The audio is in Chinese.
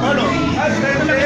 好了，开始。